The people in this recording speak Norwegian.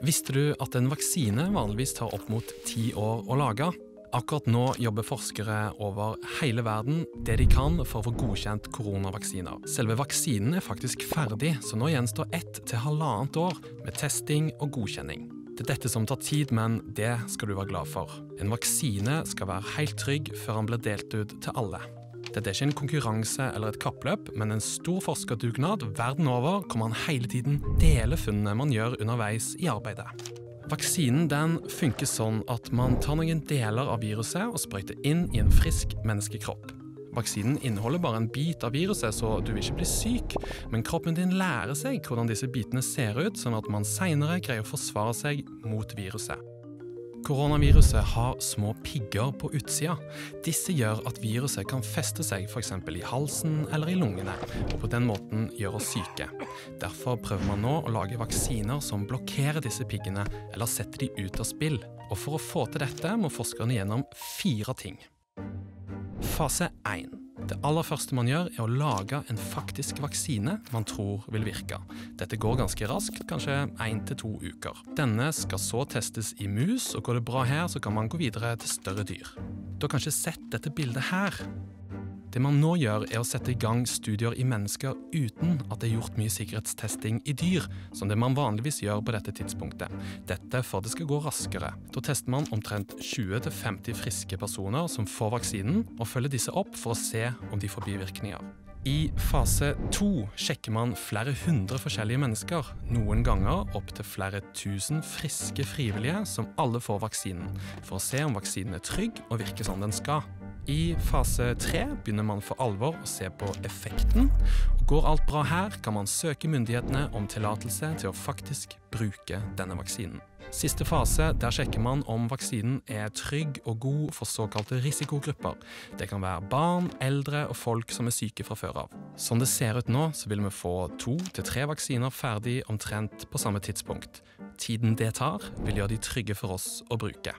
Visste du at en vaksine vanligvis tar opp mot ti år å lage? Akkurat nå jobber forskere over hele verden det de kan for å få godkjent koronavaksiner. Selve vaksinen er faktisk ferdig, så nå gjenstår ett til halvannet år med testing og godkjenning. Det er dette som tar tid, men det skal du være glad for. En vaksine skal være helt trygg før den blir delt ut til alle. Dette er ikke en konkurranse eller et kappløp, men en stor forskerdugnad verden over hvor man hele tiden deler funnene man gjør underveis i arbeidet. Vaksinen den funker sånn at man tar noen deler av viruset og sprøyter inn i en frisk menneskekropp. Vaksinen inneholder bare en bit av viruset, så du vil ikke bli syk, men kroppen din lærer seg hvordan disse bitene ser ut, sånn at man seinere greier å forsvare seg mot viruset. Koronaviruset har små pigger på utsida. Disse gjør at viruset kan feste seg f.eks. i halsen eller i lungene, og på den måten gjøre oss syke. Derfor prøver man nå å lage vaksiner som blokkerer disse piggene, eller setter de ut av spill. Og for å få til dette må forskerne gjennom fire ting. Fase 1. Det aller første man gjør, er å lage en faktisk vaksine man tror vil virke. Dette går ganske raskt, kanskje én til to uker. Denne skal så testes i mus, og går det bra her, så kan man gå videre til større dyr. Du har kanskje sett dette bildet her. Det man nå gjør, er å sette i gang studier i mennesker uten at det er gjort mye sikkerhetstesting i dyr, som det man vanligvis gjør på dette tidspunktet. Dette for det skal gå raskere. Da tester man omtrent 20-50 friske personer som får vaksinen, og følger disse opp for å se om de får bivirkninger. I fase to sjekker man flere hundre forskjellige mennesker, noen ganger opptil flere tusen friske frivillige som alle får vaksinen, for å se om vaksinen er trygg og virker som den skal. I fase tre begynner man for alvor å se på effekten. Går alt bra her, kan man søke myndighetene om tillatelse til å faktisk bruke denne vaksinen. Siste fase, der sjekker man om vaksinen er trygg og god for såkalte risikogrupper. Det kan være barn, eldre og folk som er syke fra før av. Som det ser ut nå, så vil vi få to til tre vaksiner ferdig omtrent på samme tidspunkt. Tiden det tar, vil gjøre de trygge for oss å bruke.